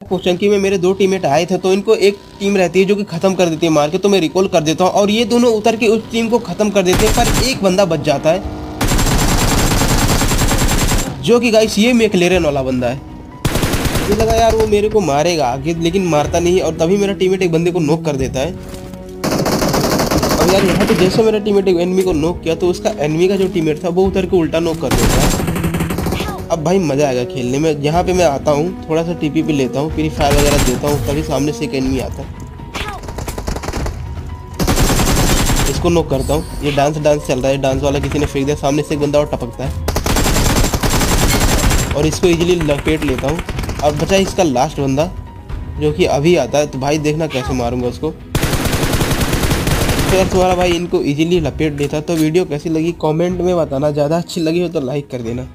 Pochinki में मेरे दो टीममेट आए थे तो इनको एक टीम रहती है जो कि खत्म कर देती है मार के तो मैं रिकॉल कर देता हूँ और ये दोनों उतर के उस टीम को खत्म कर देते हैं, पर एक बंदा बच जाता है। जो कि गाइस ये मैकलेरन वाला बंदा है। मुझे लगा यार वो मेरे को मारेगा आगे, लेकिन मारता नहीं और तभी मेरा टीममेट एक बंदे को नोक कर देता है। अब यार यहाँ पे तो जैसे मेरा टीममेट एक एनमी को नोक किया तो उसका एनमी का जो टीममेट था, वो उतर के उल्टा नोक कर देता है। अब भाई मज़ा आएगा खेलने में। यहाँ पे मैं आता हूँ, थोड़ा सा टीपी पे लेता हूँ फ्री फायर वगैरह देता हूँ, तभी सामने से एक एनिमी आता है। इसको नोक करता हूँ। ये डांस डांस चल रहा है डांस वाला किसी ने फेंक दिया, सामने से एक बंदा और टपकता है। और इसको इजीली लपेट लेता हूँ। अब बचा इसका लास्ट बंदा, जो कि अभी आता है तो भाई देखना कैसे मारूँगा उसको तो यार, तुम्हारा भाई इनको इजीली लपेट देता तो वीडियो कैसी लगी? कमेंट में बताना, ज़्यादा अच्छी लगी हो तो लाइक कर देना।